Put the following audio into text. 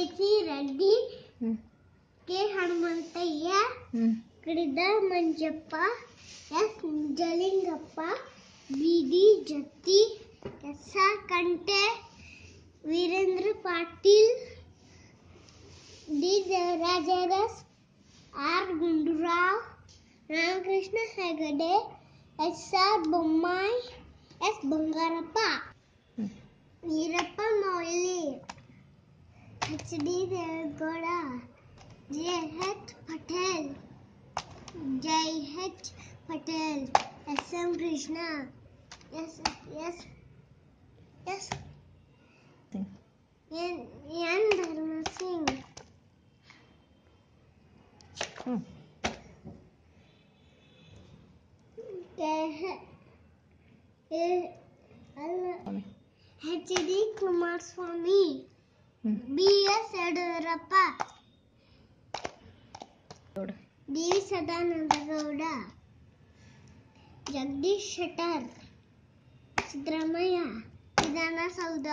केसी रेड्डी? हम्म। के हनुमंतय्य हम्म। क्रीडा Manjappa S. Nijalingappa BD Jatti S. Kanthi Veerendra Patil D. Rajesh R. Gundu Rao Ramakrishna Hegde S. R. Bommai S. Bangarappa हम्म। Veerappa Moily. HD Deve Gowda J H Patel. J H Patel. S M Krishna. S S S. N Dharam Singh. हम्म। H D Kumaraswamy B S Yediyurappa. D Sadananda Gowda. Jagadish Shettar. Siddaramaiah. Vidhana Soudha.